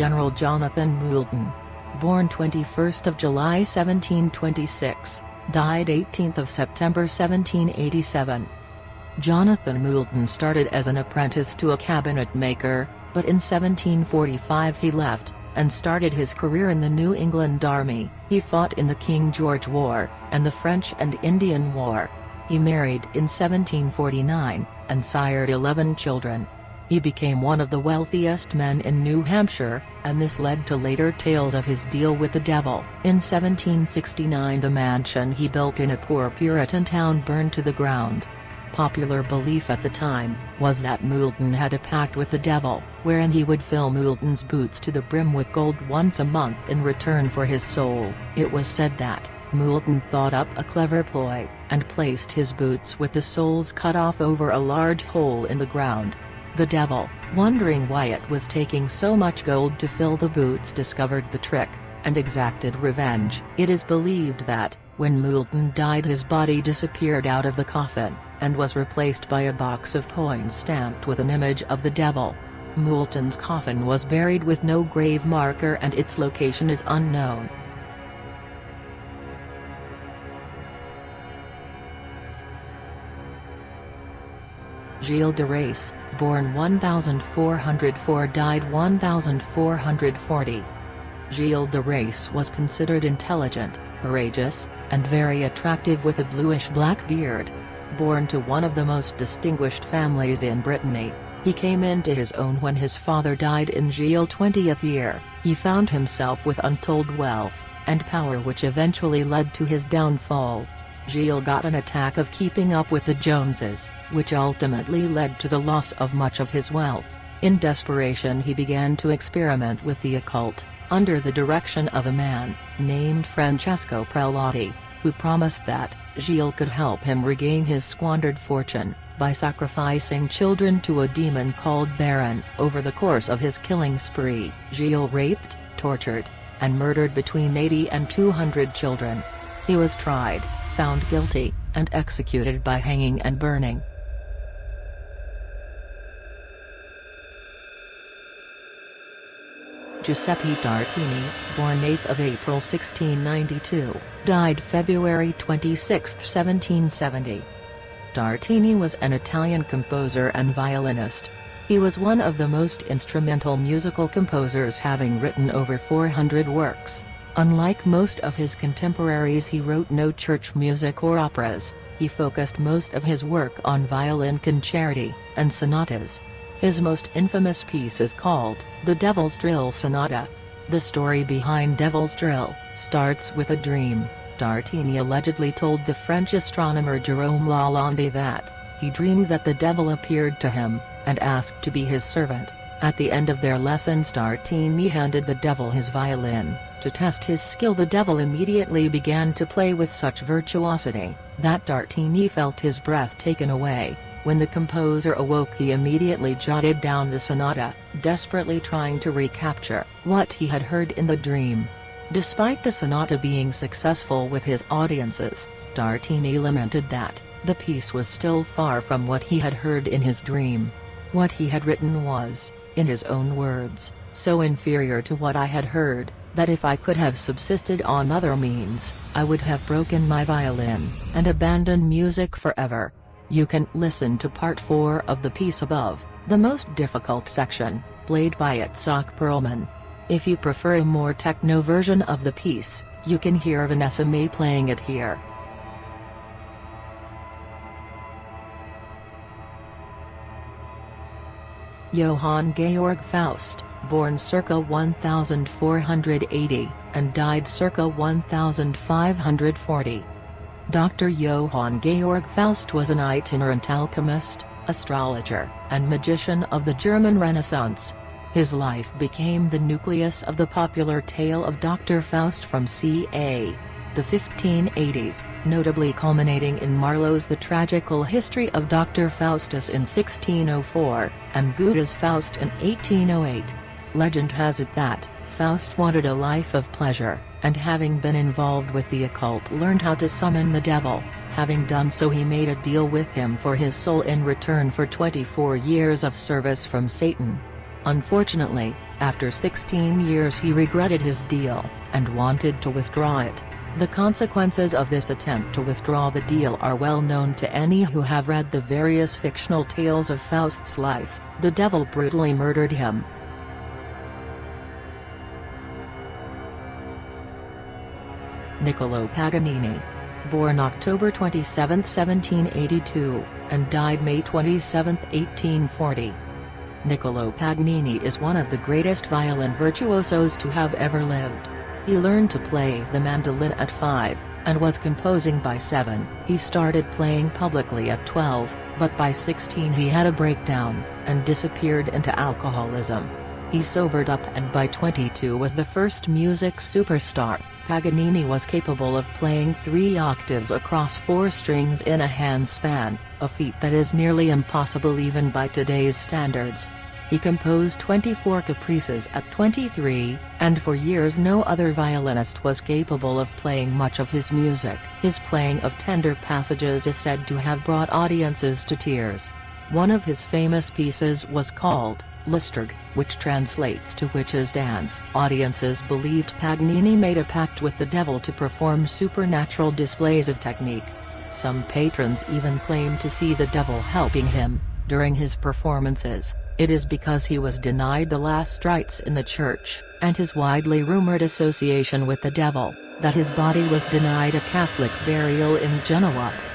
General Jonathan Moulton. Born 21st of July 1726, died 18th of September 1787. Jonathan Moulton started as an apprentice to a cabinet maker, but in 1745 he left, and started his career in the New England Army. He fought in the King George War, and the French and Indian War. He married in 1749, and sired 11 children. He became one of the wealthiest men in New Hampshire, and this led to later tales of his deal with the devil. In 1769 the mansion he built in a poor Puritan town burned to the ground. Popular belief at the time was that Moulton had a pact with the devil, wherein he would fill Moulton's boots to the brim with gold once a month in return for his soul. It was said that Moulton thought up a clever ploy, and placed his boots with the soles cut off over a large hole in the ground. The devil, wondering why it was taking so much gold to fill the boots discovered the trick, and exacted revenge. It is believed that, when Moulton died his body disappeared out of the coffin, and was replaced by a box of coins stamped with an image of the devil. Moulton's coffin was buried with no grave marker and its location is unknown. Gilles de Rais, born 1404 died 1440. Gilles de Rais was considered intelligent, courageous, and very attractive with a bluish-black beard. Born to one of the most distinguished families in Brittany, he came into his own when his father died in Gilles' 20th year. He found himself with untold wealth and power which eventually led to his downfall. Gilles got an attack of keeping up with the Joneses, which ultimately led to the loss of much of his wealth. In desperation he began to experiment with the occult, under the direction of a man, named Francesco Prelati, who promised that, Gilles could help him regain his squandered fortune, by sacrificing children to a demon called Barron. Over the course of his killing spree, Gilles raped, tortured, and murdered between 80 and 200 children. He was tried, found guilty, and executed by hanging and burning. Giuseppe Tartini, born 8 of April 1692, died February 26, 1770. Tartini was an Italian composer and violinist. He was one of the most instrumental musical composers having written over 400 works. Unlike most of his contemporaries he wrote no church music or operas, he focused most of his work on violin concerti and sonatas. His most infamous piece is called The Devil's Trill Sonata. The story behind Devil's Trill starts with a dream. Tartini allegedly told the French astronomer Jerome Lalande that he dreamed that the devil appeared to him and asked to be his servant. At the end of their lessons Tartini handed the devil his violin. To test his skill the devil immediately began to play with such virtuosity that Tartini felt his breath taken away. When the composer awoke he immediately jotted down the sonata, desperately trying to recapture what he had heard in the dream. Despite the sonata being successful with his audiences, Tartini lamented that the piece was still far from what he had heard in his dream. What he had written was, in his own words, so inferior to what I had heard, that if I could have subsisted on other means, I would have broken my violin, and abandoned music forever. You can listen to part 4 of the piece above, the most difficult section, played by Itzhak Perlman. If you prefer a more techno version of the piece, you can hear Vanessa-Mae playing it here. Johann Georg Faust, born circa 1480, and died circa 1540. Dr. Johann Georg Faust was an itinerant alchemist, astrologer, and magician of the German Renaissance. His life became the nucleus of the popular tale of Dr. Faust from ca. the 1580s, notably culminating in Marlowe's The Tragical History of Dr. Faustus in 1604, and Goethe's Faust in 1808. Legend has it that, Faust wanted a life of pleasure, and having been involved with the occult learned how to summon the devil. Having done so he made a deal with him for his soul in return for 24 years of service from Satan. Unfortunately, after 16 years he regretted his deal, and wanted to withdraw it. The consequences of this attempt to withdraw the deal are well known to any who have read the various fictional tales of Faust's life. The devil brutally murdered him. Niccolo Paganini born October 27, 1782, and died May 27, 1840. Niccolo Paganini is one of the greatest violin virtuosos to have ever lived. He learned to play the mandolin at 5, and was composing by 7. He started playing publicly at 12, but by 16 he had a breakdown, and disappeared into alcoholism. He sobered up and by 22 was the first music superstar. Paganini was capable of playing three octaves across four strings in a handspan, a feat that is nearly impossible even by today's standards. He composed 24 caprices at 23, and for years no other violinist was capable of playing much of his music. His playing of tender passages is said to have brought audiences to tears. One of his famous pieces was called Le Streghe, which translates to Witch's Dance. Audiences believed Paganini made a pact with the devil to perform supernatural displays of technique. Some patrons even claimed to see the devil helping him, during his performances. It is because he was denied the last rites in the church, and his widely rumored association with the devil, that his body was denied a Catholic burial in Genoa.